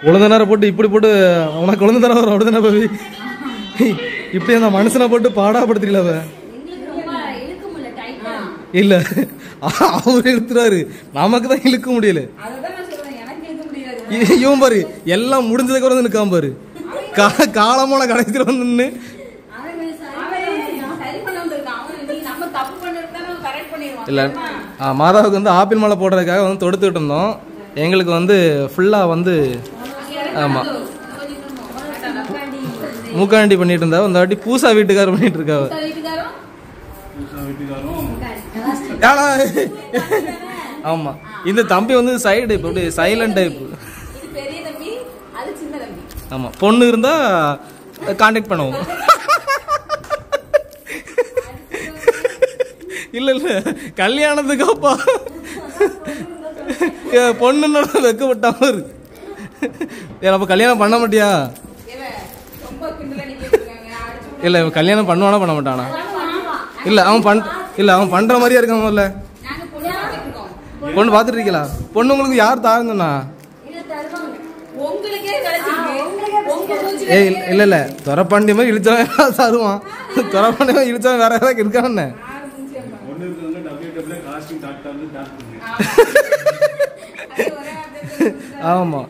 குழந்தை நேரம் போட்டு இப்படி போட்டு உனக்கு குழந்தை நேரம் வரும் அப்படிதானே பவி? இப்படி அந்த மனுஷனை போட்டு பாடாப்படுத்துறீங்களா அவ இல்ல. அவர் இழுத்துறாரு. நமக்கு தான் இழுக்க முடியல. இவன் பாரு எல்லாம் முடிஞ்சதுக்கு வந்து நிற்காம பாரு. காலமான கடைசியில் வந்து நின்று இல்லை மாதாவுக்கு வந்து ஆப்பிள் மாலை போடுறதுக்காக வந்து தொடுத்துக்கிட்டு இருந்தோம். எங்களுக்கு வந்து ஃபுல்லாக வந்து ஆமாம் மூக்காண்டி பண்ணிட்டு இருந்தா இந்த வாட்டி பூசா வீட்டுக்காரர் பண்ணிட்டு இருக்காவ. ஆமா. இந்த தம்பி வந்து சைடு டைப் அப்படி சைலண்ட் டைப் இது பெரிய தம்பி அது சின்ன தம்பி. ஆமா. பொண்ணு இருந்தா கான்டாக்ட் பண்ணுவோம். இல்ல இல்ல. கல்யாணத்துக்கு அப்பா. ஏ, பொண்ணுன்னு வெக்கப்பட்டாம இருக்கு. ஏ, அப்ப கல்யாணம் பண்ண மாட்டியா? இல்ல இவன் கல்யாணம் பண்ணுவானா பண்ண மாட்டானா? இல்ல அவன் பண் இல்ல அவன் பண்ற மாதிரியா இருக்கான் முதல்ல. நாங்க பொண்ணு பார்த்துட்டு இருக்கோம் பொண்ணு உங்களுக்கு யார் தாருங்கண்ணா ஏய் இல்ல- இல்ல. இல்ல துறப்பாண்டி மாதிரி இழுச்சவன் தருவான். துறப்பாண்டி மாதிரி இழுச்சவன் வேற ஏதாவது இருக்கான்னு. ஒன்று